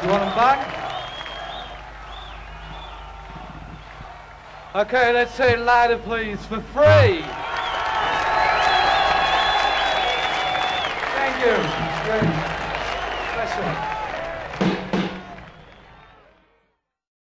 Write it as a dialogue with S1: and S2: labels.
S1: You want them back? Okay, let's say it louder, please. For free.